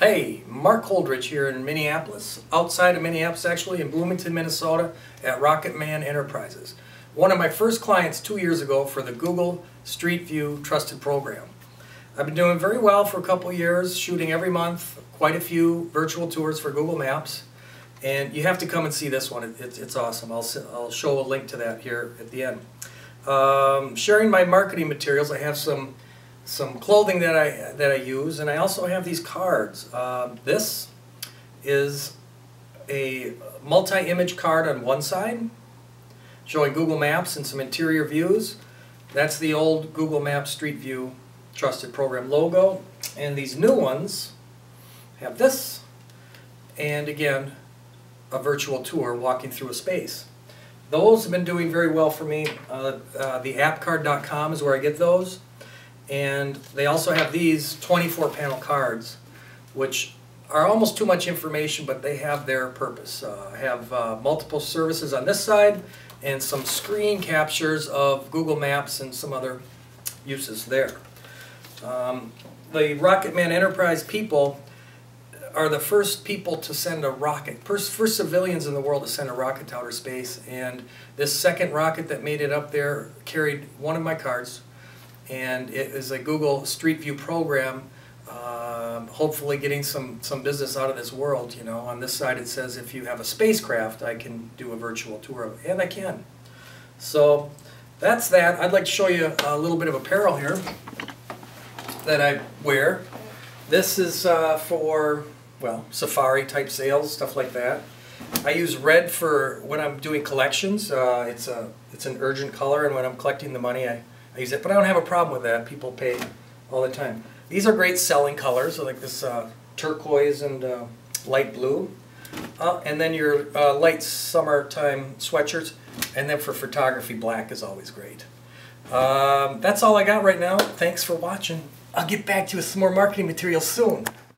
Hey, Mark Holdridge here in Minneapolis, outside of Minneapolis actually, in Bloomington, Minnesota, at Rocketman Enterprises. One of my first clients two years ago for the Google Street View Trusted Program. I've been doing very well for a couple years, shooting every month, quite a few virtual tours for Google Maps. And you have to come and see this one, it's, it's awesome. I'll, I'll show a link to that here at the end. Um, sharing my marketing materials, I have some some clothing that I that I use, and I also have these cards. Uh, this is a multi-image card on one side, showing Google Maps and some interior views. That's the old Google Maps Street View Trusted Program logo, and these new ones have this, and again, a virtual tour walking through a space. Those have been doing very well for me. Uh, uh, the appcard.com is where I get those. And they also have these 24 panel cards, which are almost too much information, but they have their purpose. Uh, I have uh, multiple services on this side and some screen captures of Google Maps and some other uses there. Um, the Rocketman Enterprise people are the first people to send a rocket, first, first civilians in the world to send a rocket to outer space. And this second rocket that made it up there carried one of my cards, and it is a Google Street View program. Um, hopefully, getting some some business out of this world. You know, on this side it says if you have a spacecraft, I can do a virtual tour of and I can. So that's that. I'd like to show you a little bit of apparel here that I wear. This is uh, for well safari type sales, stuff like that. I use red for when I'm doing collections. Uh, it's a it's an urgent color, and when I'm collecting the money, I Use it, but I don't have a problem with that. People pay all the time. These are great selling colors, like this uh, turquoise and uh, light blue. Uh, and then your uh, light summertime sweatshirts. And then for photography, black is always great. Um, that's all I got right now. Thanks for watching. I'll get back to you with some more marketing material soon.